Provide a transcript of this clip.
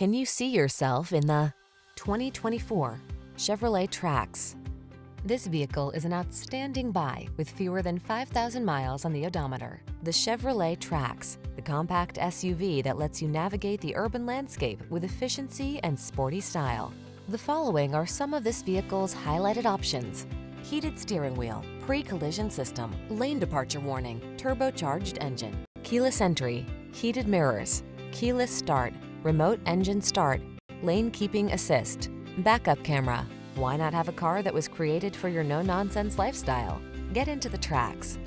Can you see yourself in the 2024 Chevrolet Trax? This vehicle is an outstanding buy with fewer than 5,000 miles on the odometer. The Chevrolet Trax, the compact SUV that lets you navigate the urban landscape with efficiency and sporty style. The following are some of this vehicle's highlighted options. Heated steering wheel, pre-collision system, lane departure warning, turbocharged engine, keyless entry, heated mirrors, keyless start, remote engine start, lane keeping assist, backup camera. Why not have a car that was created for your no-nonsense lifestyle? Get into the Trax.